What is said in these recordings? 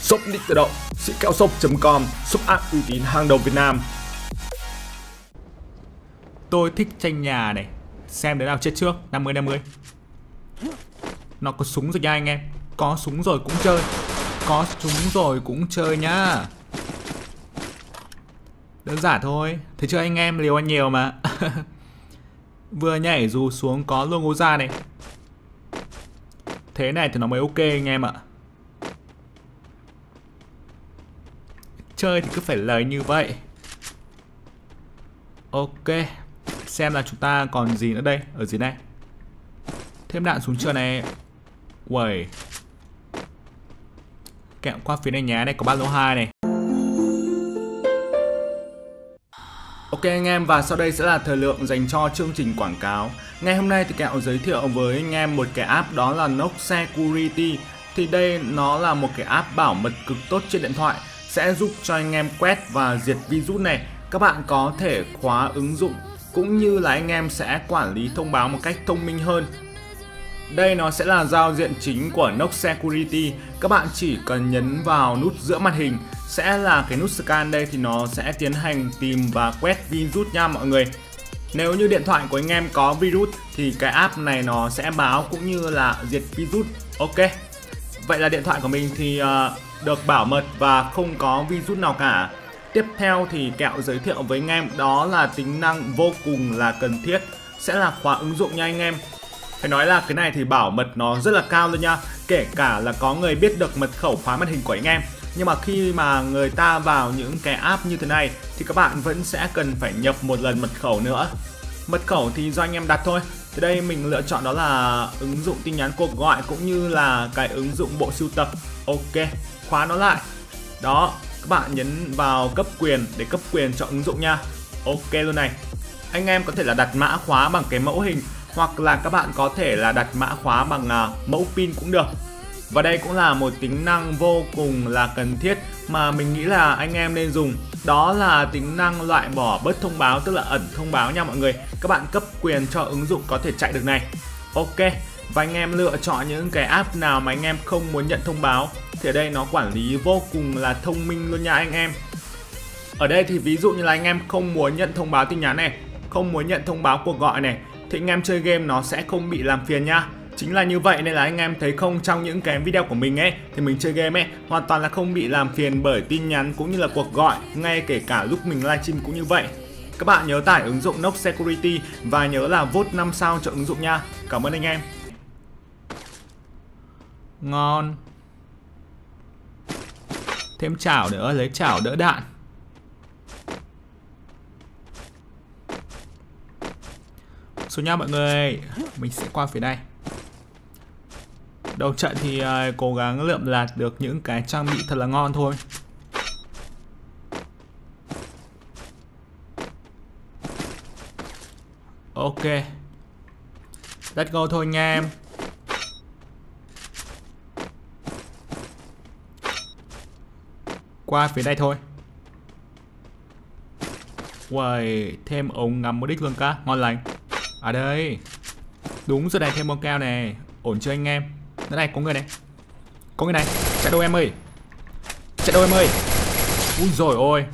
Shop Nick tự động, sĩ kẹo shop.com, shop app uy tín hàng đầu Việt Nam. Tôi thích tranh nhà này. Xem đứa nào chết trước 50 50 Nó có súng rồi nha anh em. Có súng rồi cũng chơi. Có súng rồi cũng chơi nhá. Đơn giản thôi. Thế chưa anh em? Liều ăn nhiều mà. Vừa nhảy dù xuống có luôn ngô ra này. Thế này thì nó mới ok anh em ạ. Chơi thì cứ phải lời như vậy. Ok, Xem là chúng ta còn gì nữa đây, Ở dưới này. Thêm đạn xuống chưa này? Uầy. Kẹo qua phía này nhá Đây có ba lô 2 này. Ok anh em, và sau đây sẽ là thời lượng dành cho chương trình quảng cáo. Ngày hôm nay thì kẹo giới thiệu với anh em một cái app đó là Nox Security Thì đây nó là một cái app bảo mật cực tốt trên điện thoại. Sẽ giúp cho anh em quét và diệt virus này Các bạn có thể khóa ứng dụng, cũng như là anh em sẽ quản lý thông báo một cách thông minh hơn. Đây nó sẽ là giao diện chính của Nox Security. Các bạn chỉ cần nhấn vào nút giữa màn hình, sẽ là cái nút scan đây thì nó sẽ tiến hành tìm và quét virus nha mọi người. Nếu như điện thoại của anh em có virus thì cái app này nó sẽ báo cũng như là diệt virus. Ok. Vậy là điện thoại của mình thì uh, được bảo mật và không có virus nào cả. Tiếp theo thì kẹo giới thiệu với anh em đó là tính năng vô cùng là cần thiết sẽ là khóa ứng dụng nha anh em. Phải nói là cái này thì bảo mật nó rất là cao luôn nha Kể cả là có người biết được mật khẩu khóa màn hình của anh em Nhưng mà khi mà người ta vào những cái app như thế này Thì các bạn vẫn sẽ cần phải nhập một lần mật khẩu nữa Mật khẩu thì do anh em đặt thôi thì đây mình lựa chọn đó là ứng dụng tin nhắn cuộc gọi cũng như là cái ứng dụng bộ sưu tập. Ok, khóa nó lại. Đó, các bạn nhấn vào cấp quyền để cấp quyền cho ứng dụng nha. Ok luôn này. Anh em có thể là đặt mã khóa bằng cái mẫu hình hoặc là các bạn có thể là đặt mã khóa bằng uh, mẫu pin cũng được. Và đây cũng là một tính năng vô cùng là cần thiết mà mình nghĩ là anh em nên dùng đó là tính năng loại bỏ bớt thông báo, tức là ẩn thông báo nha mọi người. Các bạn cấp quyền cho ứng dụng có thể chạy được này. Ok, và anh em lựa chọn những cái app nào mà anh em không muốn nhận thông báo. Thì ở đây nó quản lý vô cùng là thông minh luôn nha anh em. Ở đây thì ví dụ như là anh em không muốn nhận thông báo tin nhắn này, không muốn nhận thông báo cuộc gọi này, thì anh em chơi game nó sẽ không bị làm phiền nha chính là như vậy nên là anh em thấy không trong những cái video của mình ấy thì mình chơi game ấy hoàn toàn là không bị làm phiền bởi tin nhắn cũng như là cuộc gọi ngay kể cả lúc mình livestream cũng như vậy. Các bạn nhớ tải ứng dụng Nox Security và nhớ là vote 5 sao cho ứng dụng nha. Cảm ơn anh em. Ngon. Thêm chảo nữa, lấy chảo đỡ đạn. Xuống nha mọi người Mình sẽ qua phía này Đầu trận thì uh, cố gắng lượm lạt được những cái trang bị thật là ngon thôi. Ok. Let's go thôi nha em. Qua phía đây thôi. Uầy, thêm ống ngắm một đích luôn cả, ngon lành. À đây. Đúng rồi này, thêm bông cao này. Ổn chưa anh em? Đây này, có người này. Có người này, chạy đâu em ơi? Chạy đâu em ơi? Úi rồi ôi.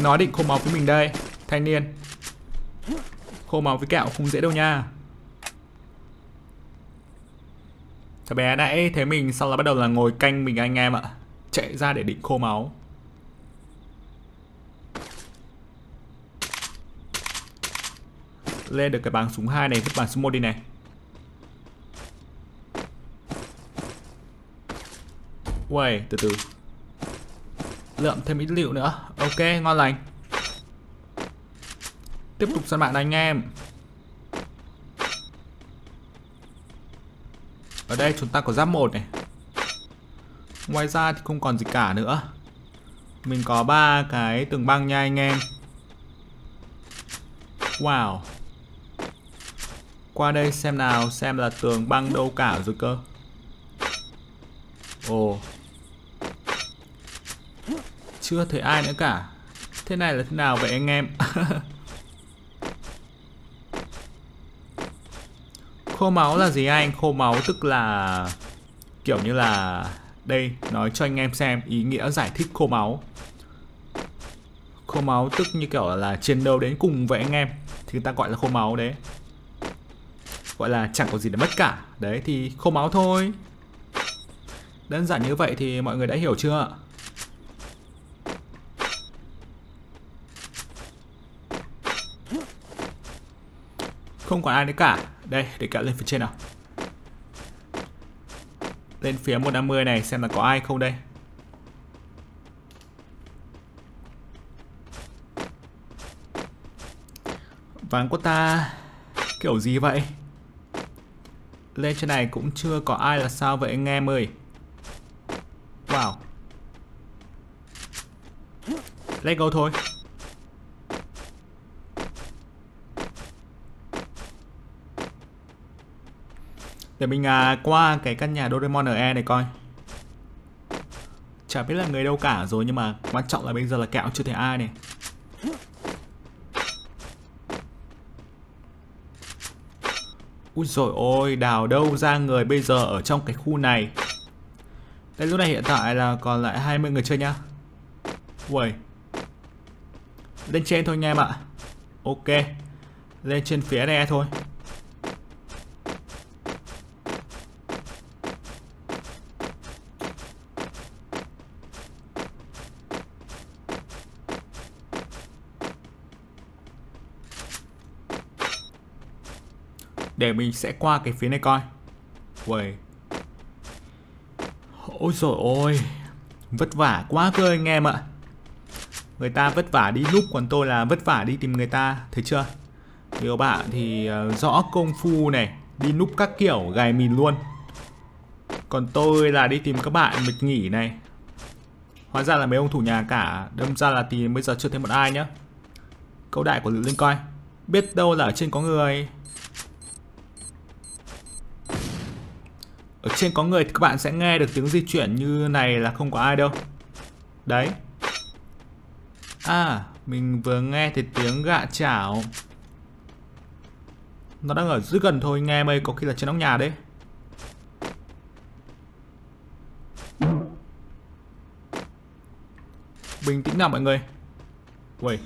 Nó định khô máu với mình đây Thanh niên. Khô máu với kẹo không dễ đâu nha. Thằng bé nãy thấy mình sau là bắt đầu là ngồi canh mình anh em ạ. Chạy ra để định khô máu. Lên được cái bảng súng 2 này vứt bảng súng 1 đi này. Uầy, từ từ. Lượm thêm ít liệu nữa. Ok, ngon lành. Tiếp tục săn bạn anh em. Ở đây chúng ta có giáp một này. Ngoài ra thì không còn gì cả nữa. Mình có ba cái tường băng nha anh em. Wow. Qua đây xem nào Xem là tường băng đâu cả rồi cơ. Ồ. Chưa thấy ai nữa cả. Thế này là thế nào vậy anh em? Khô máu là gì anh? Khô máu tức là Kiểu như là, Đây, nói cho anh em xem ý nghĩa giải thích khô máu. Khô máu tức như kiểu là chiến đấu đến cùng với anh em, Thì người ta gọi là khô máu đấy. Gọi là chẳng có gì để mất cả. Đấy, thì khô máu thôi. Đơn giản như vậy thì mọi người đã hiểu chưa Không còn ai nữa cả. Đây, để kẹo lên phía trên nào. Lên phía 150 này, xem là có ai không đây. Ván của ta, Kiểu gì vậy? Lên trên này cũng chưa có ai là sao vậy anh em ơi? Wow. Let go thôi. Để mình à, qua cái căn nhà Doraemon ở E này coi. Chả biết là người đâu cả rồi Nhưng mà quan trọng là bây giờ là kẹo chưa thấy ai này. Ui rồi ôi, đào đâu ra người bây giờ ở trong cái khu này? Đây lúc này hiện tại là còn lại 20 người chơi nhá. Uầy. Lên trên thôi nha em ạ. Ok. Lên trên phía này thôi. Để mình sẽ qua cái phía này coi. Uầy. Ôi rồi ôi. Vất vả quá cơ anh em ạ. Người ta vất vả đi núp Còn tôi là vất vả đi tìm người ta Thấy chưa? Nhiều bạn thì uh, rõ công phu này Đi núp các kiểu gài mìn luôn. Còn tôi là đi tìm các bạn mịch nghỉ này. Hóa ra là mấy ông thủ nhà cả Đâm ra là tìm bây giờ chưa thấy một ai nhá. Câu đại của Lữ Linh coi. Biết đâu là ở trên có người. Ở trên có người thì các bạn sẽ nghe được tiếng di chuyển như này là không có ai đâu. Đấy. À Mình vừa nghe thấy tiếng gạ chảo. Nó đang ở rất gần thôi nghe mây có khi là trên nóc nhà đấy. Bình tĩnh nào mọi người. Uầy.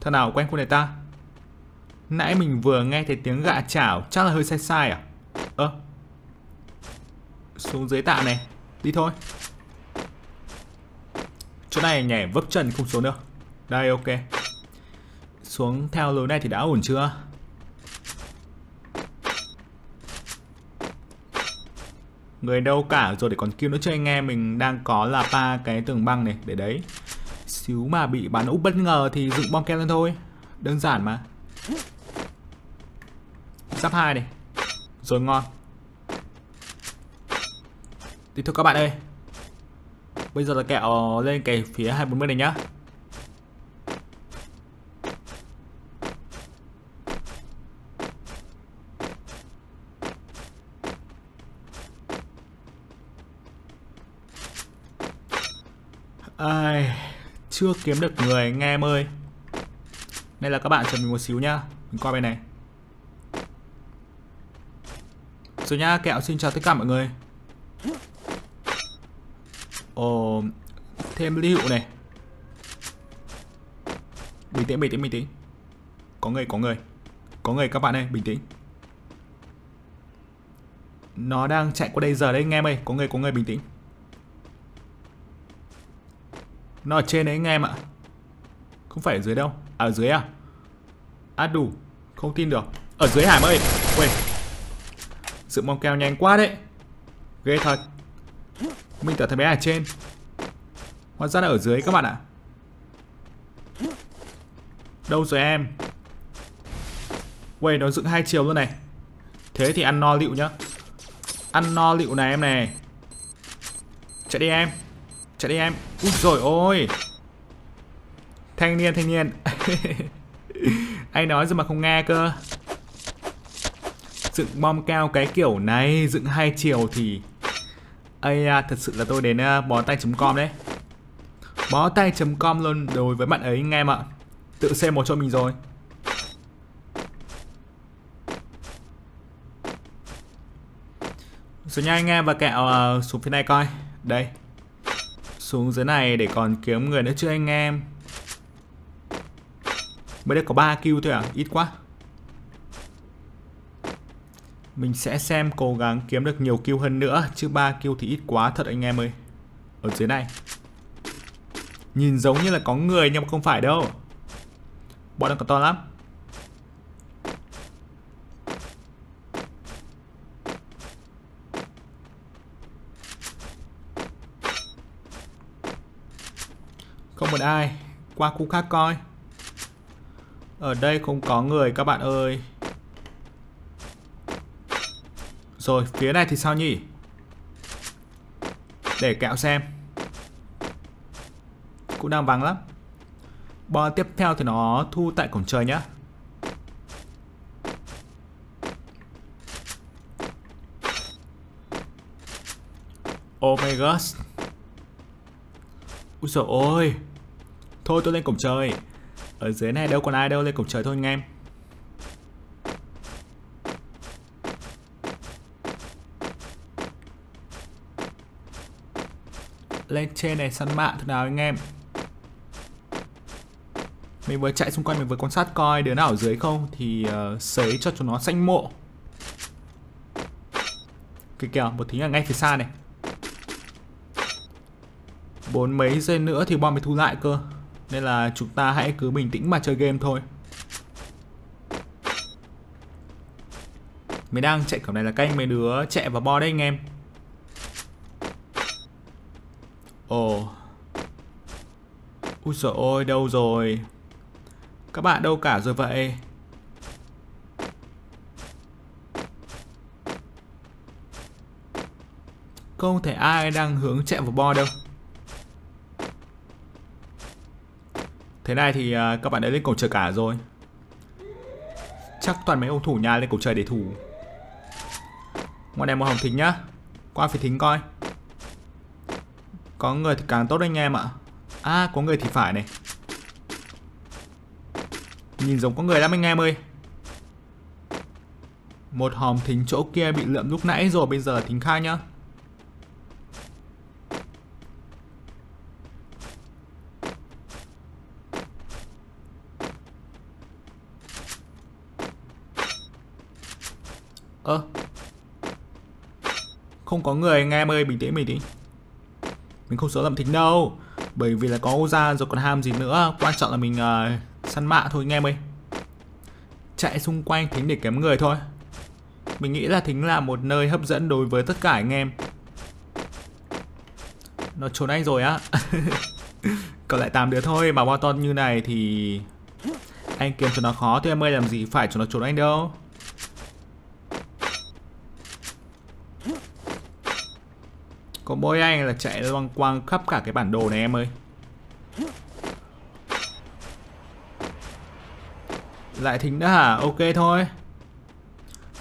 Thằng nào quen khu này ta? Nãy mình vừa nghe thấy tiếng gạ chảo Chắc là hơi sai sai à, xuống dưới tạ này. Đi thôi. Chỗ này nhảy vấp chân không xuống được. Đây, ok. Xuống theo lối này thì đã ổn chưa? Người đâu cả, rồi để còn kêu nữa cho anh em. Mình đang có là ba cái tường băng này, Để đấy. Xíu mà bị bắn úp bất ngờ thì dựng bom kem lên thôi. Đơn giản mà. Giáp hai này. Rồi ngon. Thì thưa các bạn ơi. Bây giờ là kẹo lên cái phía 240 này nhá. Ai, chưa kiếm được người nghe em ơi. Đây là các bạn chờ mình một xíu nhá. Mình qua bên này. Rồi nha, kẹo xin chào tất cả mọi người. Ồ, thêm ly hữu này. Bình tĩnh, bình tĩnh, bình tĩnh. Có người, có người. Có người các bạn ơi, bình tĩnh. Nó đang chạy qua đây giờ đấy anh em ơi. Có người, có người, bình tĩnh. Nó ở trên đấy anh em ạ. Không phải ở dưới đâu. À ở dưới à? À đủ. Không tin được. Ở dưới Hải ơi. Ui sự mong keo nhanh quá đấy. Ghê thật. Mình tưởng thằng bé ở trên. Hóa ra là ở dưới các bạn ạ. Đâu rồi em? Quay nó dựng hai chiều luôn này. Thế thì ăn no liệu nhá. Ăn no liệu này em này. Chạy đi em. Chạy đi em. Úi rồi ôi. Thanh niên thanh niên. Anh nói rồi mà không nghe cơ. Dựng bom cao cái kiểu này, dựng hai chiều thì ây à, thật sự là tôi đến uh, bó tay.com đấy. Bó tay.com luôn đối với bạn ấy anh em ạ. Tự xem một cho mình rồi. Xuống nha anh em và kẹo uh, xuống phía này coi. Đây. Xuống dưới này để còn kiếm người nữa chưa anh em. Mới đây có 3 kill thôi à? Ít quá. Mình sẽ xem cố gắng kiếm được nhiều kill hơn nữa, Chứ ba kill thì ít quá, thật anh em ơi. Ở dưới này. Nhìn giống như là có người nhưng mà không phải đâu. Bọn đang còn to lắm. Không một ai. Qua khu khác coi. Ở đây không có người, các bạn ơi. Rồi, phía này thì sao nhỉ? Để kẹo xem. Cũng đang vắng lắm. Bo tiếp theo thì nó thu tại cổng trời nhá. Oh my god Úi dồi ôi. Thôi tôi lên cổng trời. Ở dưới này đâu còn ai đâu, lên cổng trời thôi anh em. Lên trên này săn mạng thế nào anh em? Mình vừa chạy xung quanh mình vừa quan sát coi đứa nào ở dưới không Thì uh, sấy cho chúng nó xanh mộ. Kìa kìa một thính ở ngay phía xa này. Bốn mấy giây nữa thì bom mới thu lại cơ. Nên là chúng ta hãy cứ bình tĩnh mà chơi game thôi. Mình đang chạy kiểu này là canh mấy đứa chạy vào bo đấy anh em. Ồ. Úi dồi ôi, đâu rồi? Các bạn đâu cả rồi vậy? Không thể ai đang hướng chạy vào bo đâu. Thế này thì à, các bạn đã lên cổng trời cả rồi. Chắc toàn mấy ông thủ nhà lên cổng trời để thủ. Ngoài này một hồng thính nhá. Qua phía thính coi. Có người thì càng tốt anh em ạ. À có người thì phải này. Nhìn giống có người lắm anh em ơi. Một hòm thính chỗ kia bị lượm lúc nãy rồi, Bây giờ thính khai nhá. Ơ. Không có người anh em ơi, bình tĩnh bình tĩnh. Mình không sợ làm thính đâu. Bởi vì là có ra rồi còn ham gì nữa. Quan trọng là mình uh, săn mạ thôi anh em ơi. Chạy xung quanh thính để kém người thôi. Mình nghĩ là thính là một nơi hấp dẫn đối với tất cả anh em. Nó trốn anh rồi á. Còn lại 8 đứa thôi. Mà bao to như này thì Anh kiếm cho nó khó. Thôi em ơi làm gì phải cho nó trốn anh đâu? Có mỗi anh là chạy loang quang khắp cả cái bản đồ này em ơi. Lại thính đã hả? Ok thôi.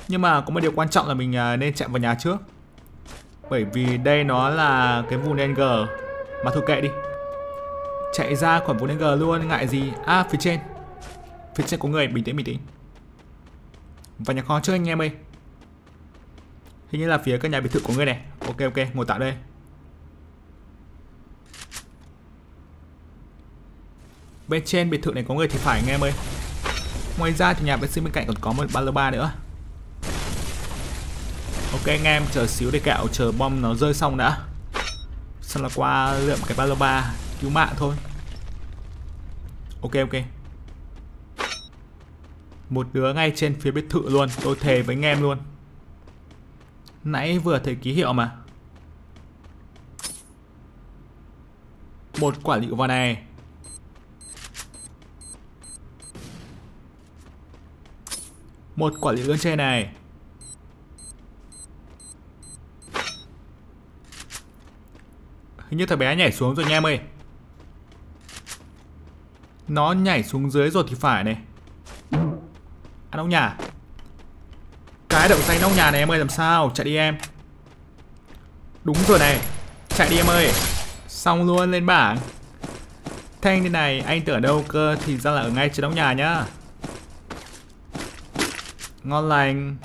Nhưng mà có một điều quan trọng là mình à, nên chạy vào nhà trước. Bởi vì đây nó là cái vùng NG Mà thôi kệ đi. Chạy ra khỏi vùng NG luôn, ngại gì? À phía trên. Phía trên có người, bình tĩnh bình tĩnh. Vào nhà kho trước anh em ơi. Hình như là phía các nhà biệt thự của người này. Ok ok, ngồi tại đây. Bên trên biệt thự này có người thì phải anh em ơi. Ngoài ra thì nhà vệ sinh bên cạnh còn có một ba lô ba nữa. Ok anh em, chờ xíu để kẹo chờ bom nó rơi xong đã. Xong là qua lượm cái ba lô ba cứu mạng thôi. Ok ok. Một đứa ngay trên phía biệt thự luôn Tôi thề với anh em luôn. Nãy vừa thấy ký hiệu mà. Một quả lựu vào này. Một quả lựu lên trên này. Hình như thằng bé nhảy xuống rồi nha em ơi. Nó nhảy xuống dưới rồi thì phải này. Ăn ông nhà cái đậu xanh nóc nhà này em ơi làm sao? Chạy đi em. Đúng rồi này. Chạy đi em ơi. Xong luôn lên bảng. Thanh thế này anh tưởng ở đâu cơ? Thì ra là ở ngay trên nóc nhà nhá. Ngon lành.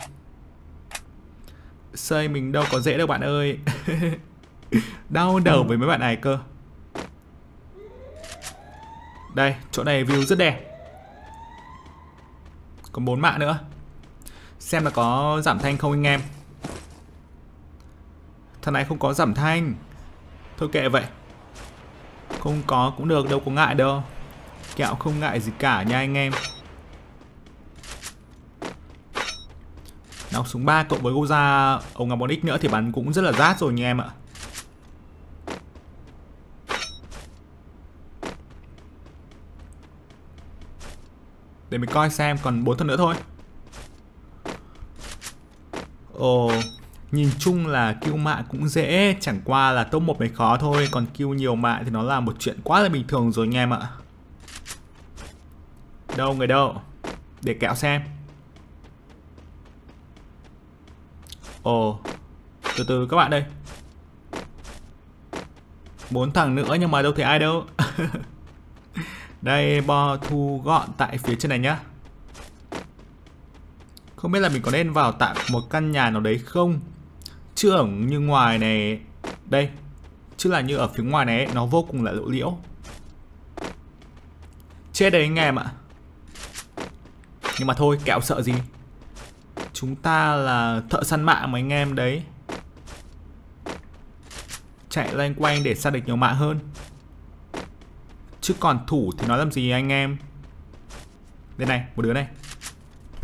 Xây mình đâu có dễ đâu bạn ơi. Đau đầu với mấy bạn này cơ. Đây, chỗ này view rất đẹp. Còn bốn mạng nữa Xem là có giảm thanh không anh em. Thằng này không có giảm thanh. Thôi kệ vậy. Không có cũng được, đâu có ngại đâu. Kẹo không ngại gì cả nha anh em. Nọc súng 3 cộng với Goza. Ông ngắm 4X nữa thì bắn cũng rất là rát rồi nha em ạ. Để mình coi xem, còn 4 thân nữa thôi. Ồ, Nhìn chung là kêu mạng cũng dễ, Chẳng qua là top 1 mới khó thôi, Còn kêu nhiều mạng thì nó là một chuyện quá là bình thường rồi nha em ạ. Đâu người đâu? Để kẹo xem. Ồ, Từ từ các bạn đây. Bốn thằng nữa nhưng mà đâu thấy ai đâu. Đây, bo thu gọn tại phía trên này nhá. Không biết là mình có nên vào tạm một căn nhà nào đấy không? Chứ ở như ngoài này Đây. Chứ là như ở phía ngoài này nó vô cùng là lộ liễu. Chết đấy anh em ạ. Nhưng mà thôi kẹo sợ gì? Chúng ta là thợ săn mạng mà anh em đấy. Chạy loanh quanh để săn được nhiều mạng hơn. Chứ còn thủ thì nói làm gì anh em? Đây này, một đứa này.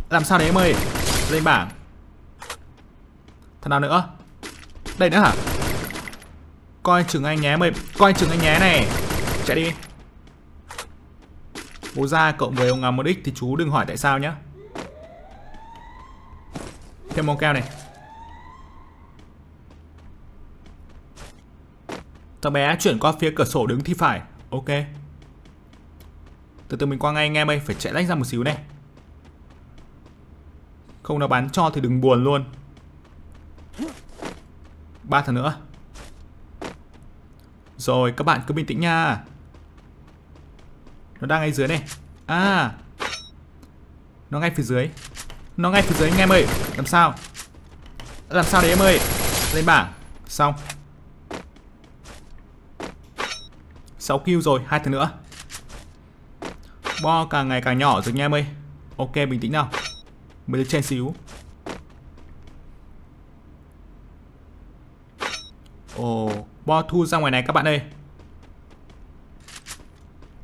Làm sao đấy em ơi? Lên bảng. Thằng nào nữa? Đây nữa hả? Coi chừng anh nhé, em ơi. Coi chừng anh nhé này. Chạy đi. Bố ra cộng với ông ngắm một x thì chú đừng hỏi tại sao nhá. Thêm mong keo này. Thằng bé chuyển qua phía cửa sổ đứng thì phải. Ok. Từ từ mình qua ngay anh em ơi, Phải chạy lách ra một xíu này. Không nào bán cho thì đừng buồn luôn. Ba thằng nữa. Rồi các bạn cứ bình tĩnh nha. Nó đang ngay dưới này. À. Nó ngay phía dưới. Nó ngay phía dưới anh em ơi. Làm sao? Làm sao đấy em ơi? Lên bảng. Xong. 6 kill rồi, hai thằng nữa. Bo càng ngày càng nhỏ rồi nha em ơi. Ok, bình tĩnh nào. Mới trên xíu. Ồ, bo thu ra ngoài này các bạn ơi.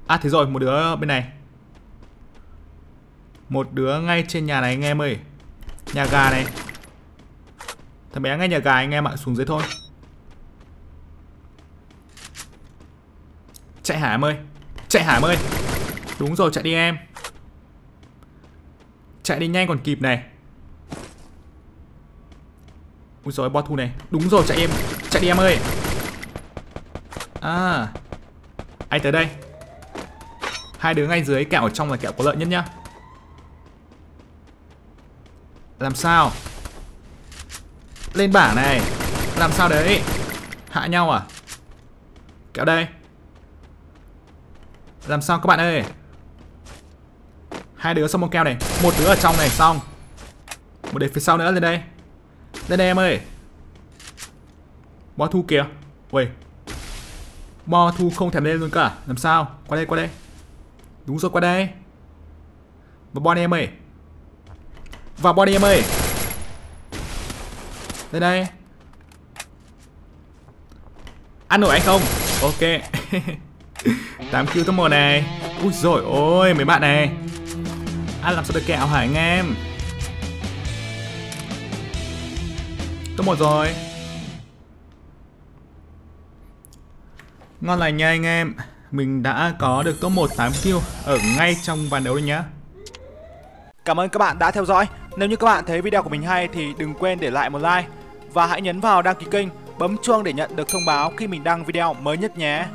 À thế rồi, một đứa bên này. Một đứa ngay trên nhà này anh em ơi. Nhà gà này. Thằng bé ngay nhà gà anh em ạ, xuống dưới thôi. Chạy hả em ơi Chạy hả em ơi Đúng rồi chạy đi em Chạy đi nhanh còn kịp này. Ui rồi bo thu này. Đúng rồi, chạy em. Chạy đi em ơi. À. Anh tới đây. Hai đứa ngay dưới, kẹo ở trong là kẹo có lợi nhất nhá. Làm sao? Lên bảng này. Làm sao đấy? Hạ nhau à? Kẹo đây. Làm sao các bạn ơi? Hai đứa xong một keo này. Một đứa ở trong này, xong. Một đứa phía sau nữa, lên đây. Lên đây em ơi. Bo thu kìa. Ui Bo thu không thèm lên luôn cả à? Làm sao? Qua đây qua đây. Đúng rồi, qua đây. Và bo em ơi. Và bo em ơi. Lên đây. Ăn nổi anh không? Ok. 8 kill top 1 này. Ui rồi ôi, mấy bạn này. Ăn làm sao được kẹo hả anh em? Top một rồi. Ngon lành nha anh em. Mình đã có được top 1 8 kill Ở ngay trong ván đấu này nhá. Cảm ơn các bạn đã theo dõi. Nếu như các bạn thấy video của mình hay thì đừng quên để lại một like Và hãy nhấn vào đăng ký kênh, Bấm chuông để nhận được thông báo khi mình đăng video mới nhất nhé.